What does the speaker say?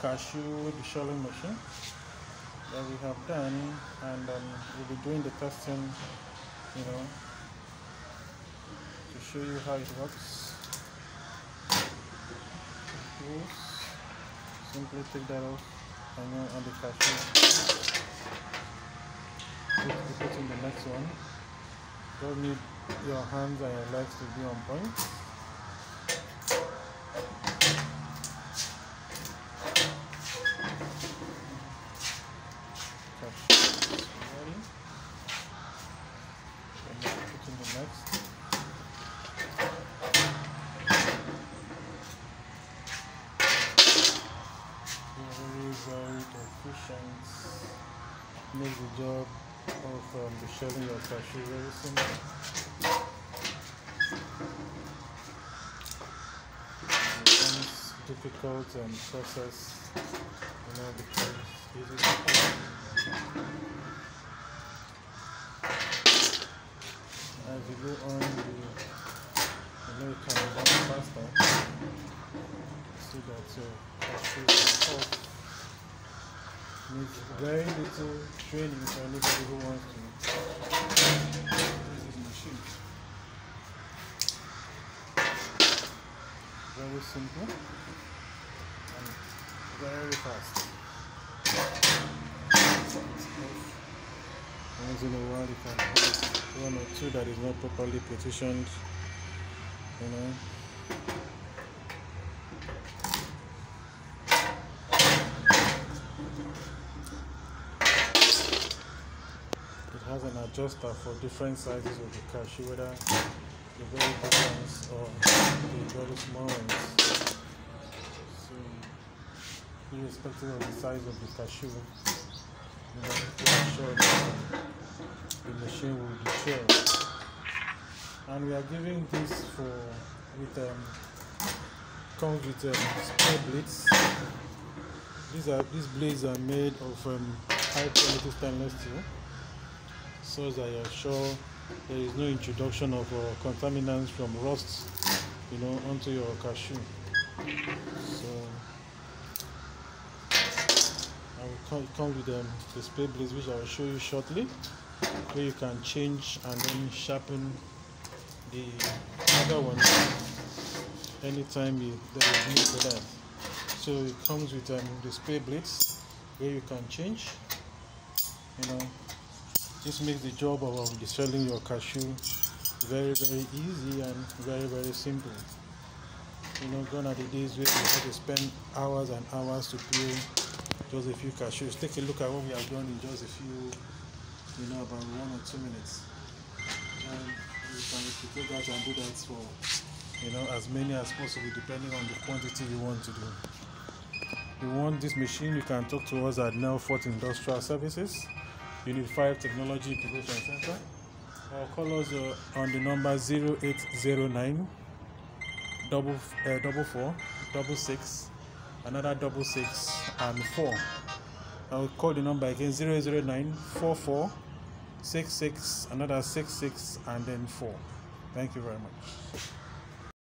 cashew deshelling machine that we have done and um, we'll be doing the testing you know to show you how it works. Simply take that off and then on the cashew put, put in the next one. Don't need your hands and your legs to be on point ready. And put in the next. Very, very efficient. Make the job of um, shelling of cashew very simple. Difficult and process, you know, because easy as you go on you, you know you can run faster see that your cashew is off needs very little training for anybody who wants to this machine. Very simple. And very fast. Once in a while you can have one or two that is not properly positioned you know it has an adjuster for different sizes of the cashew whether the very big ones or the very small ones. So irrespective of the size of the cashew you know to ensure that the machine will be sure and we are giving this for with um comes with um, spare blades. These are these blades are made of um, high quality stainless steel so that you're sure there is no introduction of uh, contaminants from rust you know onto your cashew. So I will come, come with um, the spray blades which I will show you shortly where you can change and then sharpen the other one anytime you, there is need for that. So it comes with um, the spray blades where you can change you know this makes the job of um, deshelling your cashew very very easy and very very simple. You know gone are the days where you have to spend hours and hours to peel just a few cashews. Take a look at what we have done in just a few you know about one or two minutes. And you can replicate that and do that for you know as many as possible depending on the quantity you want to do. You want this machine you can talk to us at Nelfort Industrial Services 5 Technology Integration Center. Or call us uh, on the number 0809 double uh, double four double six another double six and four. I'll call the number again 009 44 66 another 66 and then 4 thank you very much